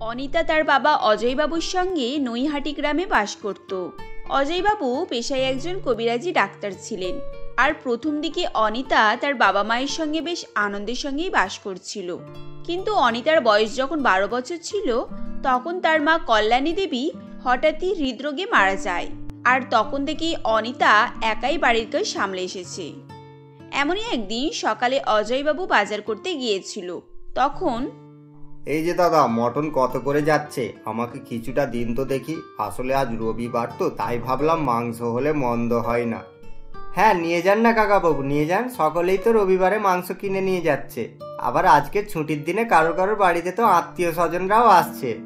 অনিতা তার বাবা অজয়বাবুর সঙ্গে নৈহাটি গ্রামে বাস করত। অজয়বাবু পেশায় একজন কবিরাজি ডাক্তার ছিলেন। আর প্রথম দিকে অনিতা তার বাবা মায়ের সঙ্গে বেশ আনন্দের সঙ্গেই বাস করছিল। কিন্তু অনিতার বয়স যখন বারো বছর ছিল, তখন তার মা কল্যাণী দেবী হঠাৎই হৃদরোগে মারা যায়। আর তখন থেকেই অনিতা একাই বাড়ির কাজ সামলে এসেছে। এমনই একদিন সকালে অজয়বাবু বাজার করতে গিয়েছিল। তখন এই যে দাদা, মটন কত করে যাচ্ছে? আমাকে কিছুটা দিন তো দেখি। আসলে আজ রবিবার তো, তাই ভাবলাম মাংস হলে মন্দ হয় না। হ্যাঁ নিয়ে যান না কাকাবাবু, নিয়ে যান। সকলেই তো রবিবারে মাংস কিনে নিয়ে যাচ্ছে। আবার আজকে ছুটির দিনে কারও কারোর বাড়িতে তো আত্মীয় স্বজনরাও আসছে।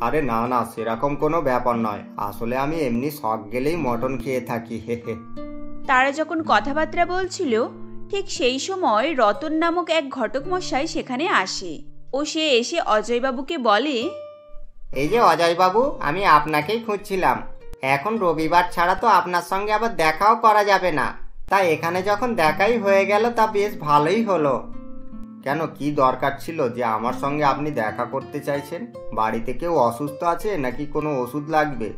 আরে না না, সেরকম কোনো ব্যাপার নয়। আসলে আমি এমনি শখ গেলেই মটন খেয়ে থাকি, হে হে। তারা যখন কথাবার্তা বলছিল, ঠিক সেই সময় রতন নামক এক ঘটক মশাই সেখানে আসে। ও সে এসে অজয়বাবুকে বলে, এই যে অজয়বাবু, আমি আপনাকেই খুঁজছিলাম। এখন রবিবার ছাড়া তো আপনার সঙ্গে আবার দেখাও করা যাবে না। তাই এখানে যখন দেখাই হয়ে গেল, তা বেশ ভালোই হলো। কেন, কি দরকার ছিল যে আমার সঙ্গে আপনি দেখা করতে চাইছেন? বাড়িতে কেউ অসুস্থ আছে নাকি কোনো ওষুধ লাগবে?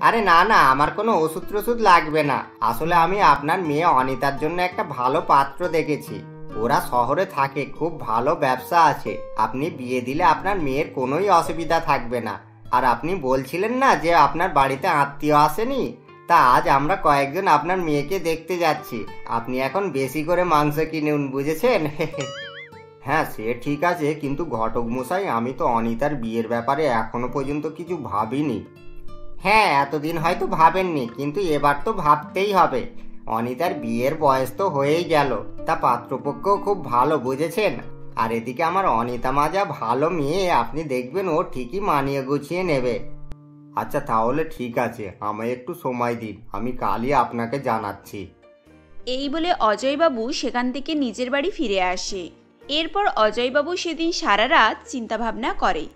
আরে না না, আমার কোনো ওষুধ টষুধ লাগবে না। আসলে আমি আপনার মেয়ে অনিতার জন্য একটা ভালো পাত্র দেখেছি। ওরা শহরে থাকে, খুব ভালো ব্যবসা আছে। আপনি বিয়ে দিলে আপনার মেয়ের কোনোই অসুবিধা থাকবে না। আর আপনি বলছিলেন না যে আপনার বাড়িতে আত্মীয় আসেনি? তা আজ আমরা কয়েকজন আপনার মেয়েকে দেখতে যাচ্ছি। আপনি এখন বেশি করে মাংস কিনুন, বুঝেছেন? হ্যাঁ সে ঠিক আছে, কিন্তু ঘটক মশাই, আমি তো অনিতার বিয়ের ব্যাপারে এখনও পর্যন্ত কিছু ভাবিনি। হ্যাঁ এতদিন হয়তো ভাবেননি, কিন্তু এবার তো ভাবতেই হবে। অনিতার বিয়ের বয়স তো হয়েই গেল। তা পাত্রপক্ষ খুব ভালো বুঝেছেন। আর এদিকে আমার অনিতা মাজা ভালো মেয়ে, আপনি দেখবেন ও ঠিকই মানিয়ে গুছিয়ে নেবে। আচ্ছা তাহলে ঠিক আছে, আমায় একটু সময় দিন, আমি কালই আপনাকে জানাচ্ছি। এই বলে অজয়বাবু সেখান থেকে নিজের বাড়ি ফিরে আসে। এরপর অজয়বাবু সেদিন সারা রাত চিন্তাভাবনা করে।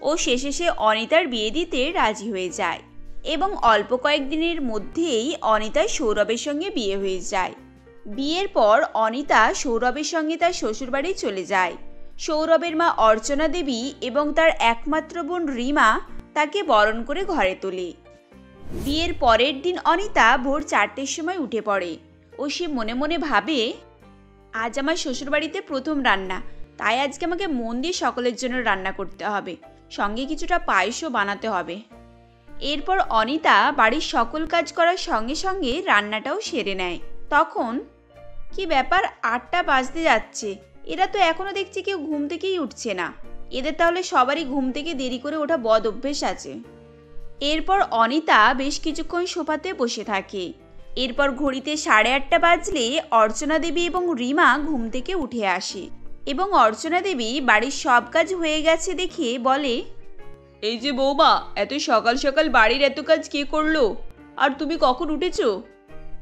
ও শেষে সে অনিতার বিয়ে দিতে রাজি হয়ে যায়। এবং অল্প কয়েকদিনের মধ্যেই অনিতার সৌরভের সঙ্গে বিয়ে হয়ে যায়। বিয়ের পর অনিতা সৌরভের সঙ্গে তার শ্বশুরবাড়ি চলে যায়। সৌরভের মা অর্চনা দেবী এবং তার একমাত্র বোন রিমা তাকে বরণ করে ঘরে তোলে। বিয়ের পরের দিন অনিতা ভোর চারটের সময় উঠে পড়ে ও সে মনে মনে ভাবে, আজ আমার শ্বশুরবাড়িতে প্রথম রান্না, তাই আজকে আমাকে মন দিয়ে সকলের জন্য রান্না করতে হবে। সঙ্গে কিছুটা পায়েসও বানাতে হবে। এরপর অনিতা বাড়ির সকল কাজ করার সঙ্গে সঙ্গে রান্নাটাও সেরে নেয়। তখন, কি ব্যাপার, আটটা বাজতে যাচ্ছে। এরা তো এখনও দেখছি কেউ ঘুম থেকেই উঠছে না। এদের তাহলে সবারই ঘুম থেকে দেরি করে ওঠা বদ অভ্যেস আছে। এরপর অনিতা বেশ কিছুক্ষণ সোফাতে বসে থাকে। এরপর ঘড়িতে সাড়ে আটটা বাজলে অর্চনা দেবী এবং রিমা ঘুম থেকে উঠে আসে এবং অর্চনা দেবী বাড়ির সব কাজ হয়ে গেছে দেখে বলে এই যে বৌমা এত সকাল সকাল বাড়ির এত কাজ কে করল? আর তুমি কখন উঠেছো?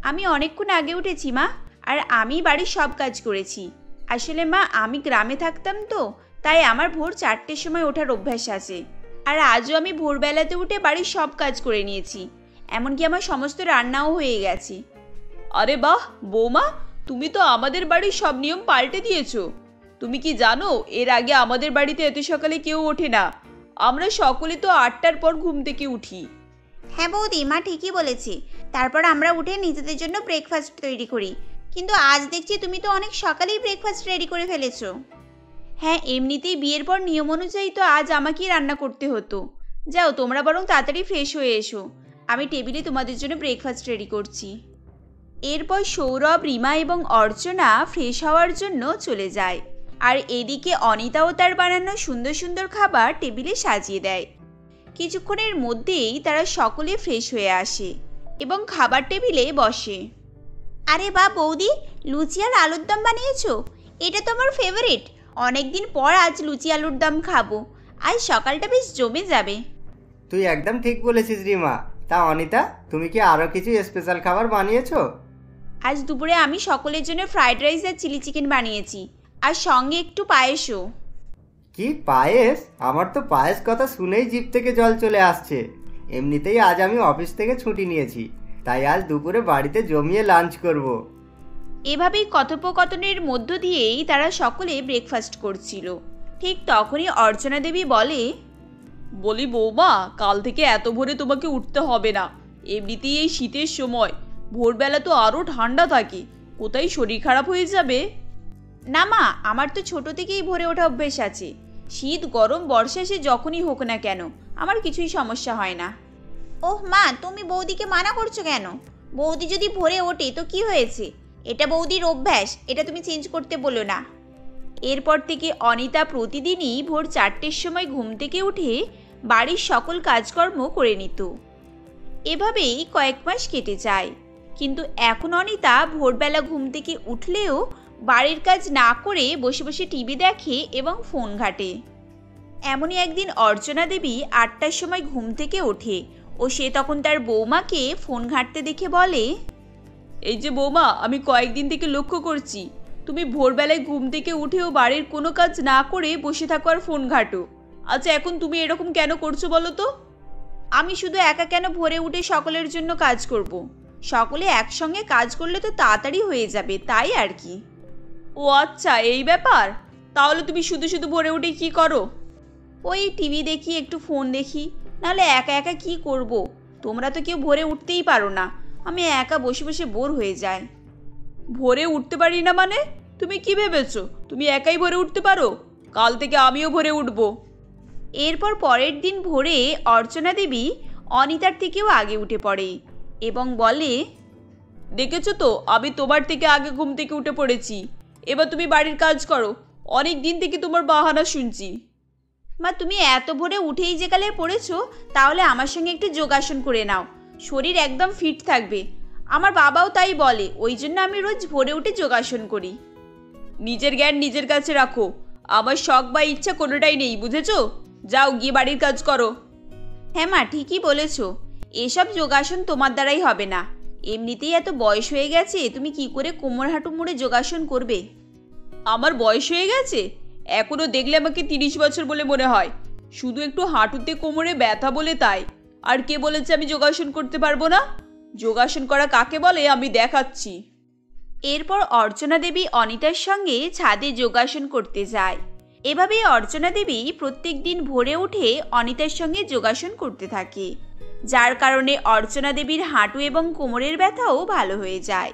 আমি অনেকক্ষণ আগে উঠেছি মা। আর আমি বাড়ির সব কাজ করেছি। আসলে মা আমি গ্রামে থাকতাম তো তাই আমার ভোর চারটের সময় ওঠার অভ্যাস আছে। আর আজও আমি ভোরবেলাতে উঠে বাড়ির সব কাজ করে নিয়েছি। এমনকি আমার সমস্ত রান্নাও হয়ে গেছে। আরে বাহ বৌমা তুমি তো আমাদের বাড়ির সব নিয়ম পাল্টে দিয়েছ। তুমি কি জানো এর আগে আমাদের বাড়িতে এত সকালে কেউ ওঠে না। আমরা সকলে তো আটটার পর ঘুম থেকে উঠি। হ্যাঁ বৌদি মা ঠিকই বলেছে। তারপর আমরা উঠে নিজেদের জন্য ব্রেকফাস্ট তৈরি করি। কিন্তু আজ দেখছি তুমি তো অনেক সকালেই ব্রেকফাস্ট রেডি করে ফেলেছো। হ্যাঁ এমনিতেই বিয়ের পর নিয়ম অনুযায়ী তো আজ আমাকেই রান্না করতে হতো। যাও তোমরা বরং তাড়াতাড়ি ফ্রেশ হয়ে এসো। আমি টেবিলে তোমাদের জন্য ব্রেকফাস্ট রেডি করছি। এরপর সৌরভ রিমা এবং অর্চনা ফ্রেশ হওয়ার জন্য চলে যায়। আর এদিকে অনিতাও তার বানানো সুন্দর সুন্দর খাবার টেবিলে সাজিয়ে দেয়। কিছুক্ষণের মধ্যেই তারা সকলে ফ্রেশ হয়ে আসে এবং খাবার টেবিলে বসে। আরে বা বৌদি লুচি আর আলুর দম বানিয়েছো? এটা তো আমার ফেভারিট অনেকদিন পর আজ লুচি আলুর দম খাব। আজ সকালটা বেশ জমে যাবে। তুই একদম ঠিক বলেছিস রিমা। তা অনিতা তুমি কি আরও কিছু স্পেশাল খাবার বানিয়েছো? আজ দুপুরে আমি সকলের জন্য ফ্রাইড রাইস আর চিলি চিকেন বানিয়েছি। আর সঙ্গে একটু পায়েসও। কি পায়েস? আমার তো পায়েস কথা শুনেই জিভ থেকে জল চলে আসছে। এমনিতেই আজ আমি অফিস থেকে ছুটি নিয়েছি তাই আজ দুপুরে বাড়িতে জমিয়ে লাঞ্চ করব। এভাবেই কথোপকথনের মধ্য দিয়েই তারা সকলে ব্রেকফাস্ট করছিল। ঠিক তখনই অর্চনা দেবী বলে বলি বৌমা কাল থেকে এত ভোরে তোমাকে উঠতে হবে না। এমনিতেই এই শীতের সময়। ভোরবেলা তো আরও ঠান্ডা থাকে। কোথায় শরীর খারাপ হয়ে যাবে? না মা আমার তো ছোট থেকেই ভরে ওঠা অভ্যেস আছে। শীত গরম বর্ষা সে যখনই হোক না কেন আমার কিছুই সমস্যা হয় না। ওহ মা তুমি বৌদিকে মানা করছ কেন? বৌদি যদি ভোরে ওঠে তো কি হয়েছে? এটা বৌদির অভ্যাস এটা তুমি চেঞ্জ করতে বলো না। এরপর থেকে অনিতা প্রতিদিনই ভোর চারটের সময় ঘুম থেকে উঠে বাড়ির সকল কাজকর্ম করে নিত। এভাবেই কয়েক মাস কেটে যায়। কিন্তু এখন অনিতা ভোরবেলা ঘুম থেকে উঠলেও বাড়ির কাজ না করে বসে বসে টিভি দেখে এবং ফোন ঘাটে। এমনই একদিন অর্চনা দেবী আটটার সময় ঘুম থেকে ওঠে ও সে তখন তার বৌমাকে ফোন ঘাঁটতে দেখে বলে এই যে বৌমা আমি কয়েকদিন থেকে লক্ষ্য করছি। তুমি ভোরবেলায় ঘুম থেকে উঠেও বাড়ির কোনো কাজ না করে বসে থাকো আর ফোন ঘাটো। আচ্ছা এখন তুমি এরকম কেন করছ বলো তো? আমি শুধু একা কেন ভোরে উঠে সকলের জন্য কাজ করব। সকলে একসঙ্গে কাজ করলে তো তাড়াতাড়ি হয়ে যাবে তাই আর কি? ও আচ্ছা এই ব্যাপার? তাহলে তুমি শুধু শুধু ভোরে উঠে কি করো? ওই টিভি দেখি একটু ফোন দেখি নাহলে একা একা কি করব। তোমরা তো কেউ ভোরে উঠতেই পারো না আমি একা বসে বসে বোর হয়ে যায় ভোরে উঠতে পারি না মানে? তুমি কি ভেবেছো? তুমি একাই ভোরে উঠতে পারো? কাল থেকে আমিও ভোরে উঠব। এরপর পরের দিন ভোরে অর্চনা দেবী অনিতার থেকেও আগে উঠে পড়ে এবং বলে দেখেছ তো আমি তোমার থেকে আগে ঘুম থেকে উঠে পড়েছি। এবার তুমি বাড়ির কাজ করো। অনেক দিন থেকে তোমার বাহানা শুনছি। মা তুমি এত ভোরে উঠেই যে কালে পড়েছো তাহলে আমার সঙ্গে একটু যোগাসন করে নাও। শরীর একদম ফিট থাকবে। আমার বাবাও তাই বলে ওই জন্য আমি রোজ ভোরে উঠে যোগাসন করি। নিজের জ্ঞান নিজের কাছে রাখো। আমার শখ বা ইচ্ছা কোনোটাই নেই বুঝেছ? যাও গিয়ে বাড়ির কাজ করো। হ্যাঁ মা ঠিকই বলেছ। এসব যোগাসন তোমার দ্বারাই হবে না। এমনিতেই এত বয়স হয়ে গেছে, তুমি কি করে কোমর হাঁটু মুড়ে যোগাসন করবে? আমার বয়স হয়ে গেছে? এখনও দেখলে আমাকে তিরিশ বছর বলে মনে হয়। শুধু একটু হাঁটুতে কোমরে ব্যথা বলে তাই। আর কে বলেছে আমি যোগাসন করতে পারব না? যোগাসন করা কাকে বলে? আমি দেখাচ্ছি। এরপর অর্চনা দেবী অনিতার সঙ্গে ছাদে যোগাসন করতে যায়। এভাবেই অর্চনা দেবী প্রত্যেক দিন ভোরে উঠে অনিতার সঙ্গে যোগাসন করতে থাকে। যার কারণে অর্চনা দেবীর হাঁটু এবং কোমরের ব্যথাও ভালো হয়ে যায়।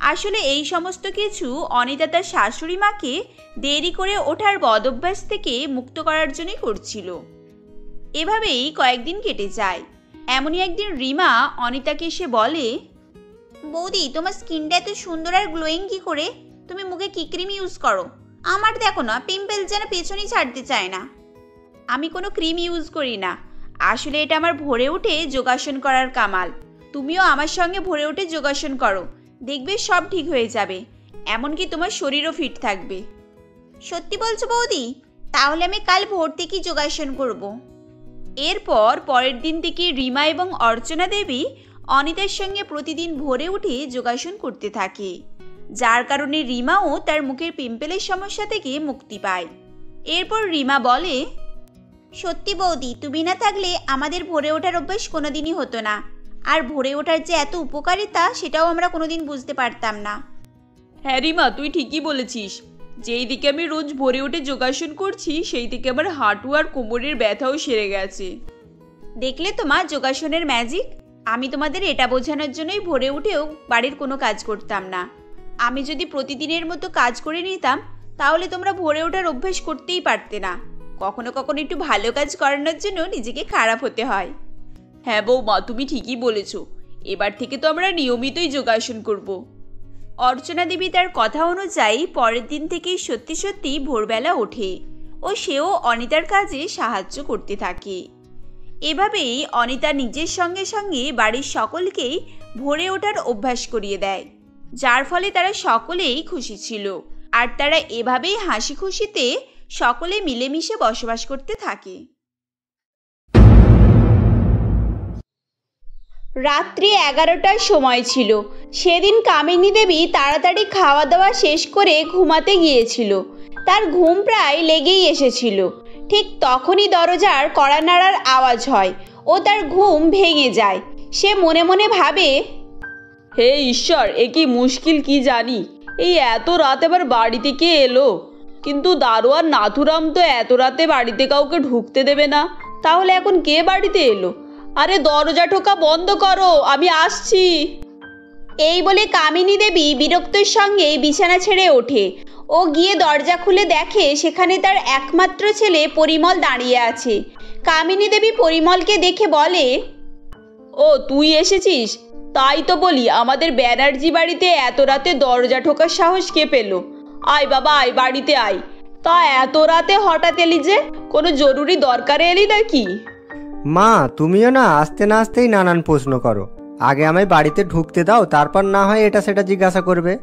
আসলে এই সমস্ত কিছু অনিতা তার শাশুড়ি মাকে দেরি করে ওঠার বদভ্যাস থেকে মুক্ত করার জন্যই করছিল। এভাবেই কয়েকদিন কেটে যায়। এমনই একদিন রিমা অনিতাকে এসে বলে বৌদি তোমার স্কিনটা এত সুন্দর আর গ্লোয়িং কি করে? তুমি মুখে কি ক্রিম ইউজ করো? আমার দেখো না পিম্পল যেন পেছনেই ছাড়তে চায় না। আমি কোনো ক্রিম ইউজ করি না। আসলে এটা আমার ভোরে উঠে যোগাসন করার কামাল। তুমিও আমার সঙ্গে ভোরে উঠে যোগাসন করো। দেখবে সব ঠিক হয়ে যাবে। এমনকি তোমার শরীরও ফিট থাকবে। সত্যি বলছো বৌদি? তাহলে আমি কাল ভোর থেকেই যোগাসন করব। এরপর পরের দিন থেকে রিমা এবং অর্চনা দেবী অনিতার সঙ্গে প্রতিদিন ভোরে উঠে যোগাসন করতে থাকে। যার কারণে রিমাও তার মুখের পিম্পলের সমস্যা থেকে মুক্তি পায়। এরপর রিমা বলে সত্যি বৌদি তুমি না থাকলে আমাদের ভোরে ওঠার অভ্যেস কোনোদিনই হতো না। আর ভোরে ওঠার যে এত উপকারিতা সেটাও আমরা কোনোদিন বুঝতে পারতাম না। হ্যাঁ রিমা তুই ঠিকই বলেছিস। যেই দিকে আমি রোজ ভোরে উঠে যোগাসন করছি সেই দিকে আমার হাঁটু আর কোমরের ব্যথাও সেরে গেছে। দেখলে তো মা যোগাসনের ম্যাজিক আমি তোমাদের এটা বোঝানোর জন্যই ভোরে উঠেও বাড়ির কোনো কাজ করতাম না। আমি যদি প্রতিদিনের মতো কাজ করে নিতাম তাহলে তোমরা ভোরে ওঠার অভ্যেস করতেই পারতে না। কখনো কখনো একটু ভালো কাজ করানোর জন্য নিজেকে খারাপ হতে হয়। হ্যাঁ বৌমা, তুমি ঠিকই বলেছ। এবার থেকে তো আমরা নিয়মিতই যোগাসন করব। অর্চনা দেবী তার কথা অনুযায়ী পরের দিন থেকেই সত্যি সত্যি ভোরবেলা ওঠে ও সেও অনিতার কাজে সাহায্য করতে থাকে। এভাবেই অনিতা নিজের সঙ্গে সঙ্গে বাড়ির সকলকেই ভোরে ওঠার অভ্যাস করিয়ে দেয়। যার ফলে তারা সকলেই খুশি ছিল। আর তারা এভাবেই হাসি খুশিতে সকলে মিলেমিশে বসবাস করতে থাকে। রাত্রি এগারোটার সময় ছিল। সেদিন কামিনী দেবী তাড়াতাড়ি খাওয়া দাওয়া শেষ করে ঘুমাতে গিয়েছিল। তার ঘুম প্রায় লেগেই এসেছিল। ঠিক তখনই দরজার কড়া নাড়ার আওয়াজ হয় ও তার ঘুম ভেঙে যায়। সে মনে মনে ভাবে, হে ঈশ্বর, এ কি মুশকিল কি জানি? এই এত রাত আবার বাড়িতে কে এলো? কিন্তু দারোয়ান নাথুরাম তো এত রাতে বাড়িতে কাউকে ঢুকতে দেবে না। তাহলে এখন কে বাড়িতে এলো? আরে দরজা ঠোকা বন্ধ করো আমি আসছি। এই বলে কামিনী দেবী বিরক্তের সঙ্গে বিছানা ছেড়ে ওঠে। ও গিয়ে দরজা খুলে দেখে সেখানে তার একমাত্র ছেলে পরিমল দাঁড়িয়ে আছে। কামিনী দেবী পরিমলকে দেখে বলে ও তুই এসেছিস? তাই তো বলি আমাদের ব্যানার্জি বাড়িতে এত রাতে দরজা ঠোকার সাহস কে পেল? আয় বাবা আয় বাড়িতে আয়। তা এত রাতে হঠাৎ এলি যে কোনো জরুরি দরকারে এলি নাকি? মা তুমিও না আসতে না আসতেই নানান প্রশ্ন করো। আগে আমায় বাড়িতে ঢুকতে দাও তারপর না হয় এটা সেটা জিজ্ঞাসা করবে।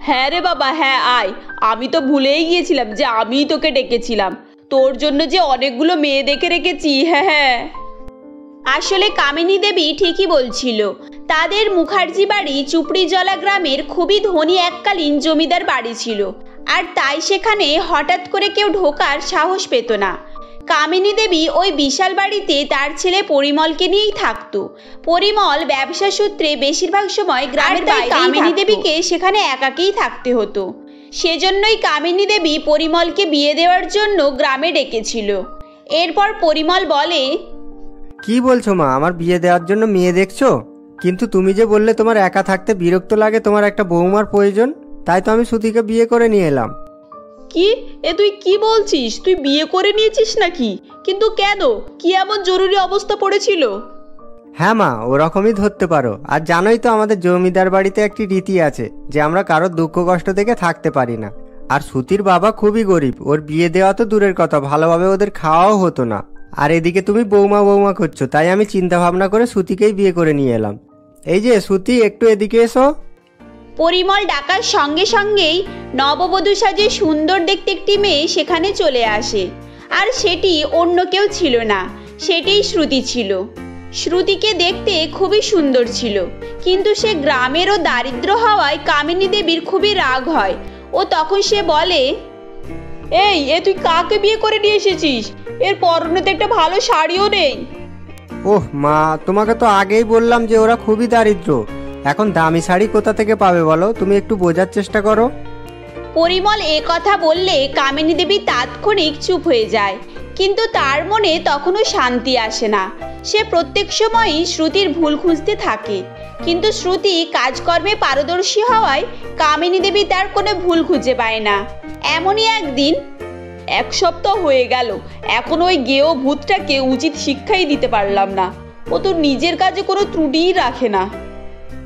হ্যাঁ রে বাবা হ্যাঁ আয়। আমি তো ভুলেই গিয়েছিলাম যে আমিই তোকে ডেকেছিলাম। তোর জন্য যে অনেকগুলো মেয়ে দেখে রেখেছি হ্যাঁ হ্যাঁ। আসলে কামিনী দেবী ঠিকই বলছিল তাদের মুখার্জি বাড়ি চুপড়িজলা গ্রামের খুবই ধনী এককালীন জমিদার বাড়ি ছিল। আর তাই সেখানে হঠাৎ করে কেউ ঢোকার সাহস পেত না। কামিনী দেবী ওই বিশাল বাড়িতে তার ছেলে পরিমলকে নিয়েই থাকতো। পরিমল ব্যবসা সূত্রে বেশিরভাগ সময় গ্রামের বাইরে কামিনী দেবীকে সেখানে একাকেই থাকতে হতো। সেজন্যই কামিনী দেবী পরিমলকে বিয়ে দেওয়ার জন্য গ্রামে ডেকেছিল। এরপর পরিমল বলে কি বলছো মা? আমার বিয়ে দেওয়ার জন্য মেয়ে দেখছ? কিন্তু তুমি যে বললে তোমার একা থাকতে বিরক্ত লাগে তোমার একটা বৌমার প্রয়োজন তাই তো আমি সুতিকে বিয়ে করে নিয়ে এলাম। কি? এ তুই কি বলছিস? তুই বিয়ে করে নিয়েছিস নাকি? কিন্তু কেন? কি এমন জরুরি অবস্থা পড়েছিল? হ্যাঁ মা ওরকমই ধরতে পারো। আর জানোই তো আমাদের জমিদার বাড়িতে একটি রীতি আছে যে আমরা কারোর দুঃখ কষ্ট থেকে থাকতে পারি না। আর সুতির বাবা খুবই গরিব ওর বিয়ে দেওয়া তো দূরের কথা ভালোভাবে ওদের খাওয়াও হতো না। আর এদিকে তুমি বৌমা বৌমা করছ তাই আমি চিন্তা ভাবনা করে সুতিকেই বিয়ে করে নিয়ে এলাম। এই যে সুতি, একটু এদিকে এসো। পরিমল ডাকার সঙ্গে সঙ্গেই নববধূ সাজে সুন্দর দেখতে একটি মেয়ে সেখানে চলে আসে। আর সেটি অন্য কেউ ছিল না, সেটিই শ্রুতি ছিল। শ্রুতিকে দেখতে খুবই সুন্দর ছিল, কিন্তু সে গ্রামেরও দারিদ্র হওয়ায় কামিনী দেবীর খুবই রাগ হয়। ও তখন সে বলে, এই, এ তুই কাকে বিয়ে করে নিয়ে এসেছিস? এর পরনে তো একটা ভালো শাড়িও নেই। ওহ, মা, তোমাকে তো আগেই বললাম যে ওরা খুবই দারিদ্র। এখন দামি শাড়ি কোথা থেকে পাবে বলো? তুমি একটু বোঝার চেষ্টা করো। পরিমল এ কথা বললে কামিনী দেবী তাৎক্ষণিক চুপ হয়ে যায়। কিন্তু তার মনে তখনও শান্তি আসে না। সে প্রত্যেক সময়ই শ্রুতির ভুল খুঁজতে থাকে। কিন্তু শ্রুতি কাজকর্মে পারদর্শী হওয়ায় কামিনী দেবী তার কোনো ভুল খুঁজে পায় না। এমনই একদিন এক সপ্তাহ হয়ে গেল। এখন ওই গেও ভূতটাকে উচিত শিক্ষাই দিতে পারলাম না। ও তো নিজের কাজে কোনো ত্রুটিই রাখে না।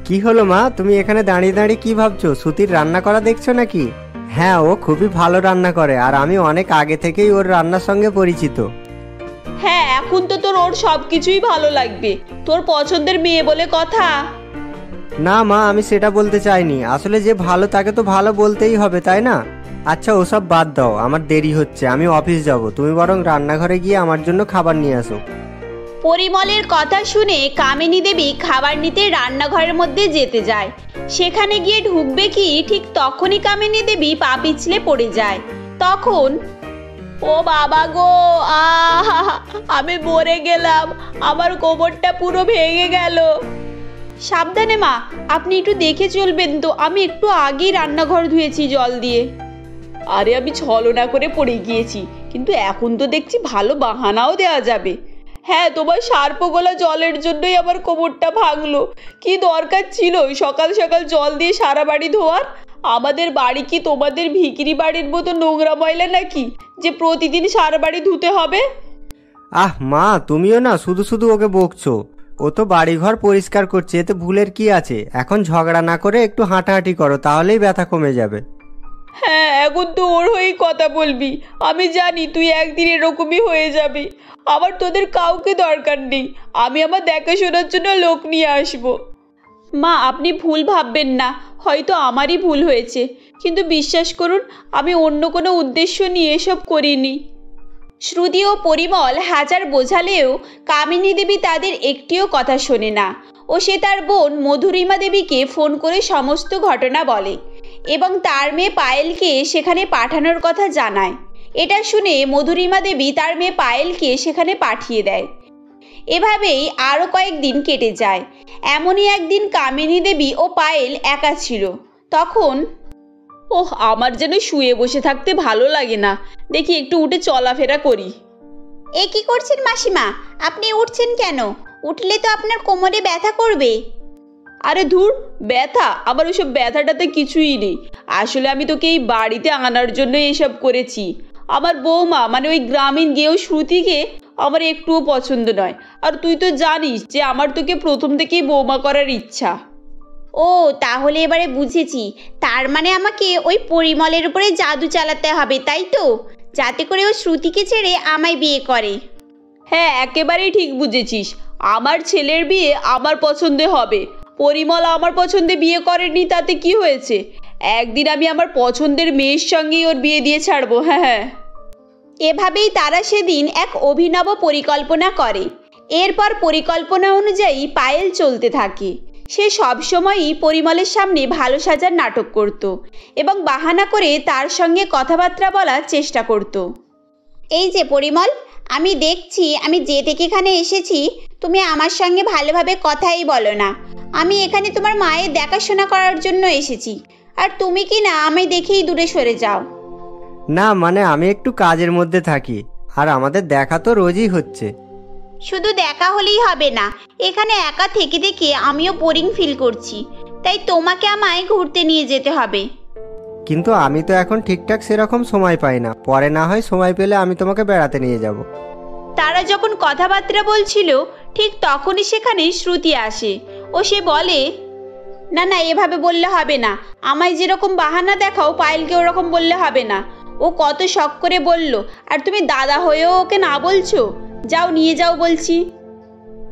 কি হলো মা? তুমি এখানে দাঁড়িয়ে দাঁড়িয়ে কি ভাবছ? সুতির রান্না করা দেখছ নাকি? হ্যাঁ ও খুবই ভালো রান্না করে আর আমি অনেক আগে থেকেই ওর রান্নার সঙ্গে পরিচিত। হ্যাঁ এখন তো তোর ওর সব কিছুই ভালো লাগবে। তোর পছন্দের মেয়ে বলে কথা। না মা আমি সেটা বলতে চাইনি। আসলে যে ভালো তাকে তো ভালো বলতেই হবে তাই না? আচ্ছা ওসব বাদ দাও, আমার দেরি হচ্ছে, আমি অফিস যাব। তুমি বরং রান্নাঘরে গিয়ে আমার জন্য খাবার নিয়ে আসো। পরিমলের কথা শুনে কামিনী দেবী খাবার নিতে রান্নাঘরের মধ্যে যেতে যায়। সেখানে গিয়ে ঢুকবে কি, ঠিক তখনই কামিনী দেবী পা পিছলে পড়ে যায়। তখন, ও বাবা গো, আহা, আমি মরে গেলাম, আমার কোমরটা পুরো ভেঙে গেল। সাবধানে মা, আপনি একটু দেখে চলবেন তো, আমি একটু আগেই রান্নাঘর ধুয়েছি জল দিয়ে। আরে আমি ছলনা করে পড়ে গিয়েছি, কিন্তু এখন তো দেখছি ভালো বাহানাও দেওয়া যাবে। হ্যাঁ তোমার সার্পগোলা জলের জন্যই আমার কোমরটা ভাঙলো। কি দরকার ছিল সকাল সকাল জল দিয়ে সারা বাড়ি ধোয়ার? আমাদের বাড়ি কি তোমাদের ভিকিরি বাড়ির মতো নোংরা ময়লা নাকি, যে প্রতিদিন সারা বাড়ি ধুতে হবে? আহ, মা, তুমিও না শুধু শুধু ওকে বকছো। ও তো বাড়িঘর পরিষ্কার করছে, এতে ভুলের কি আছে? এখন ঝগড়া না করে একটু হাঁটাহাঁটি করো, তাহলেই ব্যথা কমে যাবে। হ্যাঁ এখন তো ওর হয়েই কথা বলবি। আমি জানি তুই একদিন এরকমই হয়ে যাবি। আবার তোদের কাউকে দরকার নেই। আমি আমার দেখাশোনার জন্য লোক নিয়ে আসব। মা, আপনি ভুল ভাববেন না। হয়তো আমারই ভুল হয়েছে। কিন্তু বিশ্বাস করুন, আমি অন্য কোনো উদ্দেশ্য নিয়ে এসব করিনি। শ্রুতি ও পরিমল হাজার বোঝালেও কামিনী দেবী তাদের একটিও কথা শোনে না। ও সে তার বোন মধুরিমা দেবীকে ফোন করে সমস্ত ঘটনা বলে। এবং তার মেয়ে পায়েলকে সেখানে পাঠানোর কথা জানায়। এটা শুনে মধুরিমা দেবী তার মেয়ে পায়েলকে সেখানে পাঠিয়ে দেয়। এভাবেই আরও কয়েকদিন কেটে যায়। এমনই একদিন কামিনী দেবী ও পায়েল একা ছিল। তখন, ওহ, আমার যেন শুয়ে বসে থাকতে ভালো লাগে না। দেখি একটু উঠে চলাফেরা করি। এ কি করছেন মাসিমা? আপনি উঠছেন কেন? উঠলে তো আপনার কোমরে ব্যথা করবে। আরে ধুর ব্যথা। আমার ওসব ব্যথাটাতে কিছুই নেই। আসলে আমি তোকে এই বাড়িতে আনার জন্য এসব করেছি। আমার বৌমা মানে ওই গ্রামীণ গেয়েও শ্রুতিকে আমার একটুও পছন্দ নয়। আর তুই তো জানিস যে আমার তোকে প্রথম থেকেই বৌমা করার ইচ্ছা। ও তাহলে এবারে বুঝেছি। তার মানে আমাকে ওই পরিমলের উপরে জাদু চালাতে হবে তাই তো? যাতে করে ও শ্রুতিকে ছেড়ে আমায় বিয়ে করে। হ্যাঁ একেবারেই ঠিক বুঝেছিস। আমার ছেলের বিয়ে আমার পছন্দে হবে। পরিমল আমার পছন্দে বিয়ে করেনি, তাতে কি হয়েছে? একদিন আমি আমার পছন্দের মেয়ের সঙ্গেই ওর বিয়ে দিয়ে ছাড়বো হ্যাঁ হ্যাঁ। এভাবেই তারা সেদিন এক অভিনব পরিকল্পনা করে। এরপর পরিকল্পনা অনুযায়ী পায়েল চলতে থাকে। সে সবসময়ই পরিমলের সামনে ভালো সাজার নাটক করত এবং বাহানা করে তার সঙ্গে কথাবার্তা বলার চেষ্টা করত। এই যে পরিমল আমি দেখছি আমি যে থেকে এখানে এসেছি তুমি আমার সঙ্গে ভালোভাবে কথাই বলো না। আমি এখানে তোমার মায়ের দেখাশোনা করার জন্য এসেছি। আর তুমি কি না আমি দেখেই দূরে সরে যাও? না মানে আমি একটু কাজের মধ্যে থাকি আর আমাদের দেখা তো রোজই হচ্ছে। শুধু দেখা হলেই হবে না এখানে একা থেকে থেকে আমিও বোরিং ফিল করছি। তাই তোমাকে আমায় ঘুরতে নিয়ে যেতে হবে। কিন্তু আমি তো এখন ঠিকঠাক সেরকম সময় পাই না। পরে না হয় সময় পেলে আমি তোমাকে বেড়াতে নিয়ে যাব। তারা যখন কথাবার্তা বলছিল, ঠিক তখনই সেখানে শ্রুতি আসে ও সে বলে, না না, এভাবে বললে হবে না। আমায় যেরকম বাহানা দেখাও, পায়েলকে ওরকম বললে হবে না। ও কত শখ করে বলল, আর তুমি দাদা হয়েও ওকে না বলছো? যাও, নিয়ে যাও বলছি।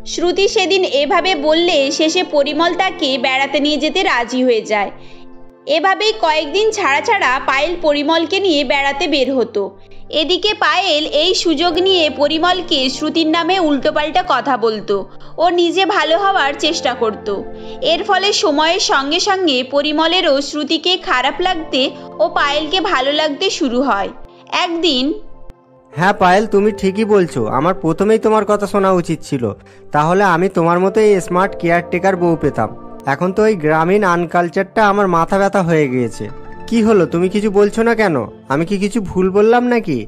শ্রুতি সেদিন এভাবে বললে, শেষে পরিমল তাকে বেড়াতে নিয়ে যেতে রাজি হয়ে যায়। এভাবেই কয়েকদিন ছাড়া ছাড়া পায়েল পরিমলকে নিয়ে বেড়াতে বের হতো। এদিকে পায়েল এই সুযোগ নিয়ে পরিমলকে শ্রুতির নামে উল্টোপাল্টা কথা বলতো। ও নিজে ভালো হওয়ার চেষ্টা করত। এর ফলে সময়ের সঙ্গে সঙ্গে পরিমলেরও শ্রুতিকে খারাপ লাগতে ও পায়েলকে ভালো লাগতে শুরু হয়। একদিন হ্যাঁ পায়েল, তুমি ঠিকই বলছো। আমার প্রথমেই তোমার কথা শোনা উচিত ছিল। তাহলে আমি তোমার মতো এই স্মার্ট কেয়ারটেকার বউ পেতাম। এখন তো ওই গ্রামীণ আনকালচারটা আমার মাথা ব্যথা হয়ে গিয়েছে। কি হলো তুমি কিছু বলছো না কেন? আমি কি কিছু ভুল বললাম নাকি?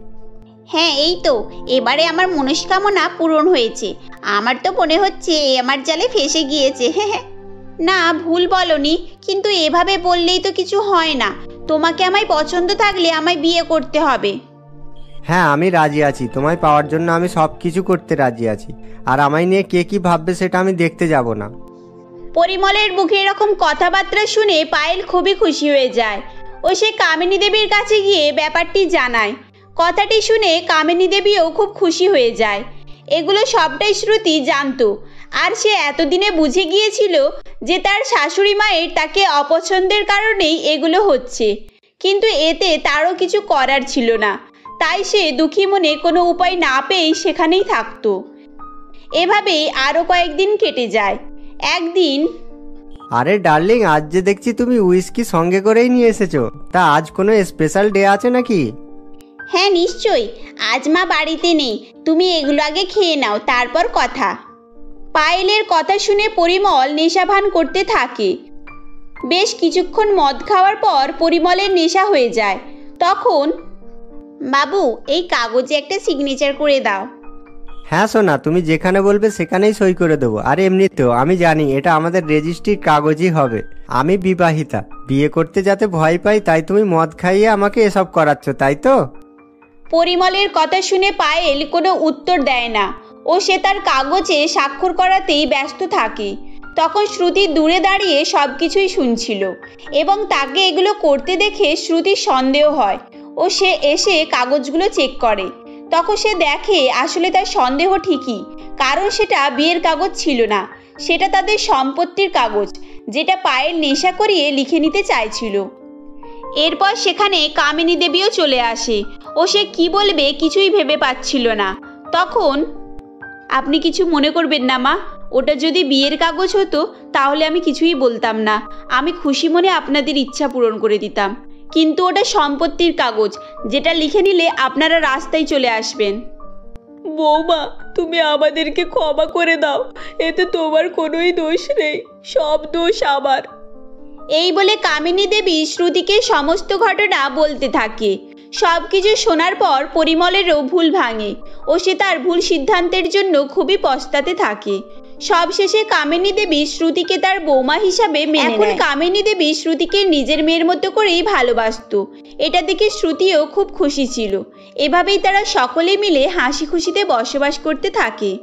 হ্যাঁ এই তো। এবারে আমার মনস্কামনা পূরণ হয়েছে। আমার তো মনে হচ্ছে এ আমার জালে ফেসে গিয়েছে। না ভুল বলনি। কিন্তু এভাবে বললেই তো কিছু হয় না। তোমাকে আমায় পছন্দ থাকলে আমায় বিয়ে করতে হবে। হ্যাঁ আমি রাজি আছি। তোমায় পাওয়ার জন্য আমি সব কিছু করতে রাজি আছি। আর আমায় নিয়ে কে কি ভাববে সেটা আমি দেখতে যাব না। পরিমলের মুখে এরকম কথাবার্তা শুনে পায়েল খুবই খুশি হয়ে যায়। ও সে কামিনী দেবীর কাছে গিয়ে ব্যাপারটি জানায়। কথাটি শুনে কামিনী দেবীও খুব খুশি হয়ে যায়। এগুলো সবটাই শ্রুতি জানতো। আর সে এতদিনে বুঝে গিয়েছিল যে তার শাশুড়ি মায়ের তাকে অপছন্দের কারণেই এগুলো হচ্ছে। কিন্তু এতে তারও কিছু করার ছিল না। তাই সে দুঃখী মনে কোনো উপায় না পেয়েই সেখানেই থাকতো। এভাবেই আরও কয়েকদিন কেটে যায়। একদিন আরে ডার্লিং আজ যে দেখছি তুমি উইস্কি সঙ্গে করেই নিয়ে এসেছ। তা আজ কোনো স্পেশাল ডে আছে নাকি? হ্যাঁ নিশ্চয়ই। আজ মা বাড়িতে নেই। তুমি এগুলো আগে খেয়ে নাও তারপর কথা। পায়েলের কথা শুনে পরিমল নেশাভান করতে থাকে। বেশ কিছুক্ষণ মদ খাওয়ার পর পরিমলের নেশা হয়ে যায়। তখন বাবু এই কাগজে একটা সিগনেচার করে দাও। হ্যাঁ সোনা, তুমি যেখানে বলবে সেখানেই সই করে দেবো। আর এমনিতেও আমি জানি এটা আমাদের রেজিস্ট্রির কাগজই হবে। আমি বিবাহিতা। বিয়ে করতে যাতে ভয় পাই, তাই তুমি মদ খাইয়ে আমাকে এসব করাচ্ছ, তাই তো? পরিমলের কথা শুনে পায়েল কোনো উত্তর দেয় না। ও সে তার কাগজে স্বাক্ষর করাতেই ব্যস্ত থাকে। তখন শ্রুতি দূরে দাঁড়িয়ে সব কিছুই শুনছিল এবং তাকে এগুলো করতে দেখে শ্রুতির সন্দেহ হয়। ও সে এসে কাগজগুলো চেক করে। তখন সে দেখে আসলে তার সন্দেহ ঠিকই, কারণ সেটা বিয়ের কাগজ ছিল না। সেটা তাদের সম্পত্তির কাগজ, যেটা পায়ের নেশা করিয়ে লিখে নিতে চাইছিল। এরপর সেখানে কামিনী দেবীও চলে আসে, ও সে কি বলবে কিছুই ভেবে পাচ্ছিল না। তখন, আপনি কিছু মনে করবেন না মা, ওটা যদি বিয়ের কাগজ হতো, তাহলে আমি কিছুই বলতাম না। আমি খুশি মনে আপনাদের ইচ্ছা পূরণ করে দিতাম। কিন্তু ওটা সম্পত্তির কাগজ যেটা লিখে নিলে আপনারা রাস্তায় চলে আসবেন। বৌমা তুমি আমাদেরকে ক্ষমা করে দাও এতে তোমার কোনোই দোষ নেই সব দোষ আমার। এই বলে কামিনী দেবী শ্রুতিকে সমস্ত ঘটনা বলতে থাকে। সব কিছু শোনার পর পরিমলেরও ভুল ভাঙে ও সে তার ভুল সিদ্ধান্তের জন্য খুবই পস্তাতে থাকে। সবশেষে কামিনী দেবী শ্রুতিকে তার বৌমা হিসাবে মেনে এখন কামিনী দেবী শ্রুতিকে নিজের মেয়ের মতো করেই ভালোবাসতো। এটা দেখে শ্রুতিও খুব খুশি ছিল। এভাবেই তারা সকলে মিলে হাসি খুশিতে বসবাস করতে থাকে।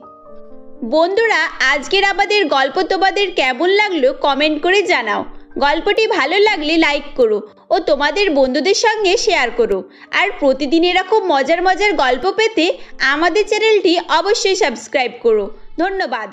বন্ধুরা আজকের আমাদের গল্প তোমাদের কেমন লাগল কমেন্ট করে জানাও। গল্পটি ভালো লাগলে লাইক করো ও তোমাদের বন্ধুদের সঙ্গে শেয়ার করো। আর প্রতিদিন এরকম মজার মজার গল্প পেতে আমাদের চ্যানেলটি অবশ্যই সাবস্ক্রাইব করো। ধন্যবাদ।